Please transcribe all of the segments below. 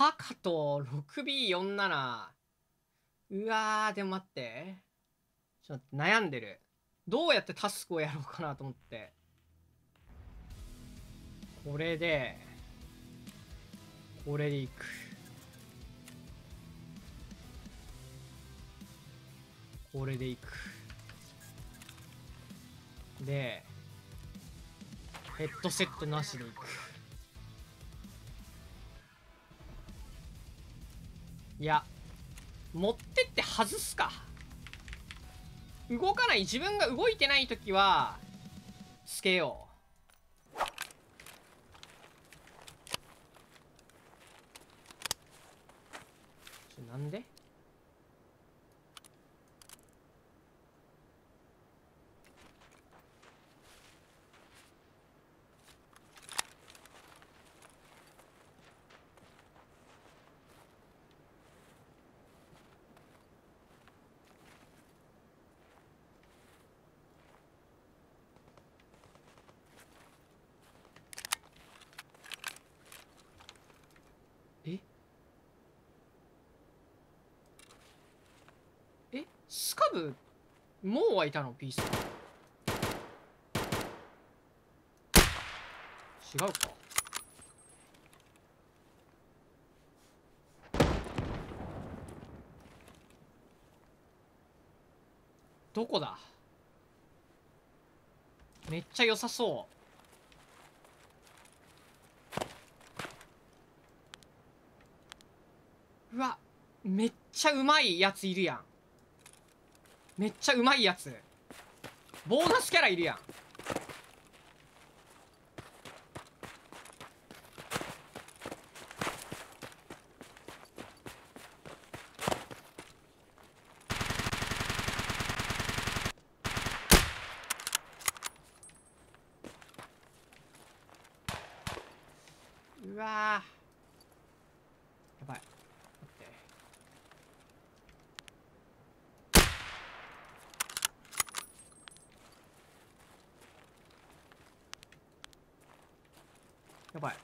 パカと 6B47 うわーでも待って。ちょっと悩んでる。どうやってタスクをやろうかなと思って。これでこれでいく。これでいく。でヘッドセットなしでいく。いや持ってって外すか。動かない自分が動いてない時はつけよう。なんでええスカブもうはいたのピース。違うか。どこだ？めっちゃ良さそう。うわめっちゃうまいやついるやん。めっちゃうまいやつ。ボーナスキャラいるやん。うわーやばい待ってやばい。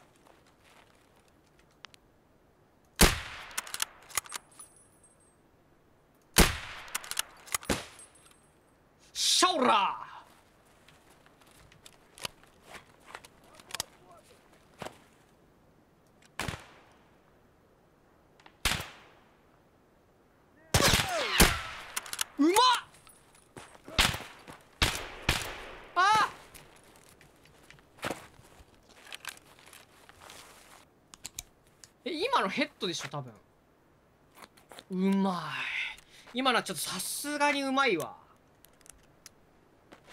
シャオラうまっあーえ今のヘッドでしょ多分。うまい。今のはちょっとさすがにうまいわ。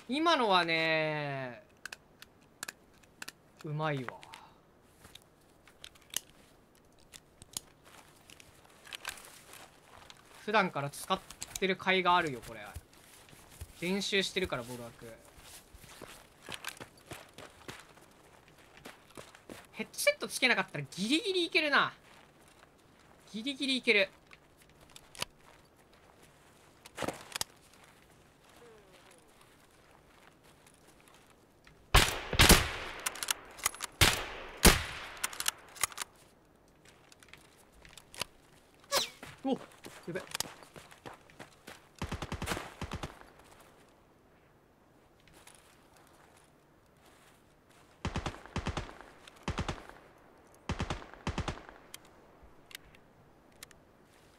今のはねうまいわ。普段から使ってる甲斐があるよこれ。練習してるからボルワークヘッドセットつけなかったらギリギリいけるな。ギリギリいける。おやべ。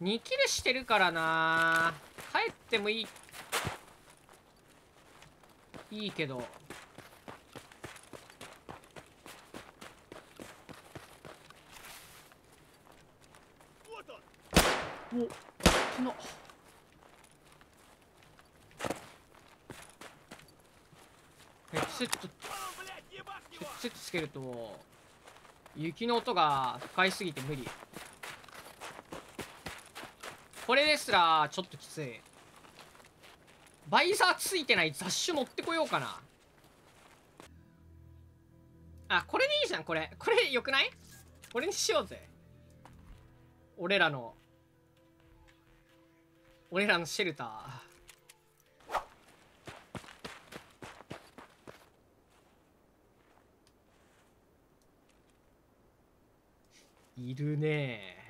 2キルしてるからな。帰ってもいい。いいけど。おっちの。ヘッセットヘッセットつけると雪の音が不快すぎて無理。これですらちょっときつい。バイザーついてない雑種持ってこようかな。あこれでいいじゃんこれ。これよくない？これにしようぜ。俺らの俺らのシェルター。いるね。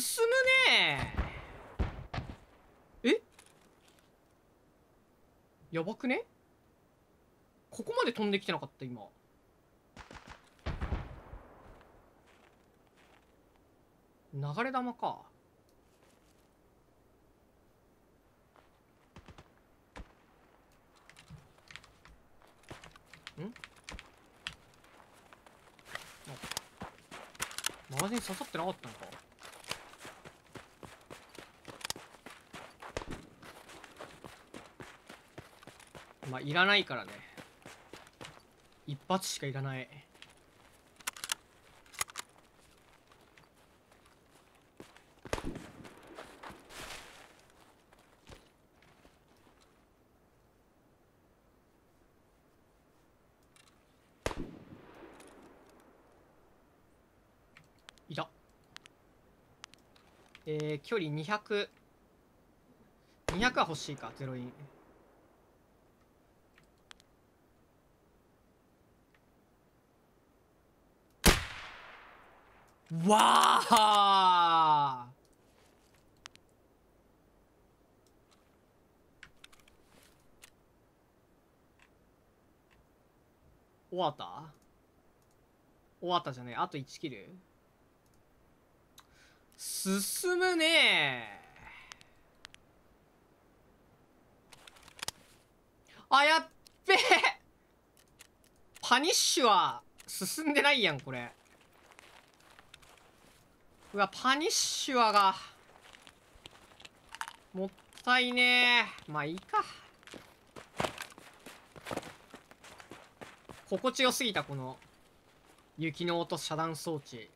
進むねえ？やばくね？ここまで飛んできてなかった今。流れ弾か。ん？マガジン刺さってなかったのか。まあいらないからね。一発しかいらない。いた。えー、距離200 200は欲しいかゼロイン。わあ終わった？終わったじゃねえ。あと1キル。進むねあやっべえパニッシュは進んでないやんこれ。うわパニッシュアがもったいねえ。まあいいか。心地よすぎたこの雪の音遮断装置。